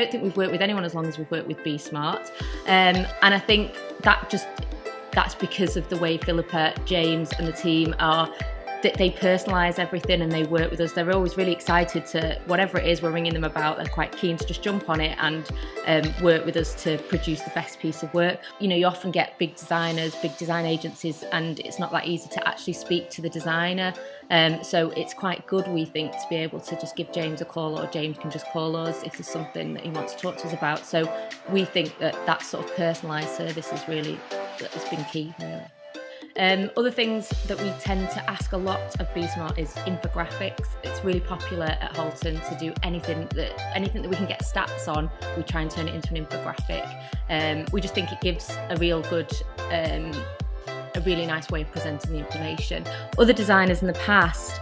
Don't think we've worked with anyone as long as we've worked with Be Smart. Um, and I think that just that's because of the way Philippa, James, and the team are they personalise everything and they work with us. They're always really excited to whatever it is we're ringing them about. They're quite keen to just jump on it and um, work with us to produce the best piece of work. You know, you often get big designers, big design agencies, and it's not that easy to actually speak to the designer. Um, so it's quite good, we think, to be able to just give James a call, or James can just call us if there's something that he wants to talk to us about. So we think that that sort of personalised service is really has been key, really. Um, other things that we tend to ask a lot of Be Smart is infographics. It's really popular at Halton to do anything that anything that we can get stats on. We try and turn it into an infographic. Um, we just think it gives a real good. Um, a really nice way of presenting the information. Other designers in the past,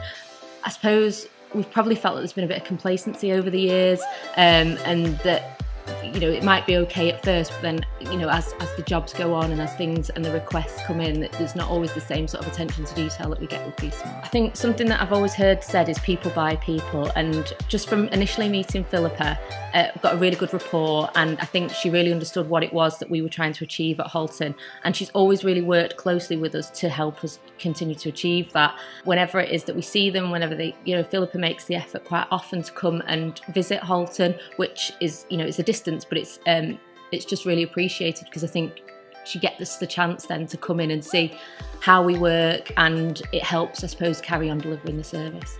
I suppose we've probably felt that there's been a bit of complacency over the years um, and that you know, it might be okay at first, but then, you know, as, as the jobs go on and as things and the requests come in, there's not always the same sort of attention to detail that we get with Smart. I think something that I've always heard said is people buy people. And just from initially meeting Philippa, uh, got a really good rapport. And I think she really understood what it was that we were trying to achieve at Halton. And she's always really worked closely with us to help us continue to achieve that. Whenever it is that we see them, whenever they, you know, Philippa makes the effort quite often to come and visit Halton, which is, you know, it's a distance, but it's um, it's just really appreciated because I think she gets the chance then to come in and see how we work and it helps, I suppose, carry on delivering the service.